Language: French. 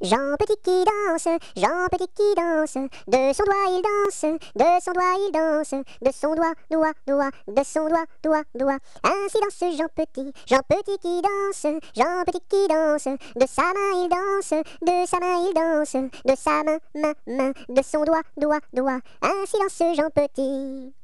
Jean Petit qui danse, Jean Petit qui danse, de son doigt il danse, de son doigt il danse, de son doigt, doigt, doigt, de son doigt, doigt, doigt. Ainsi danse Jean Petit, Jean Petit qui danse, Jean Petit qui danse, de sa main il danse, de sa main il danse, de sa main, main, main, de son doigt, doigt, doigt. Ainsi danse Jean Petit.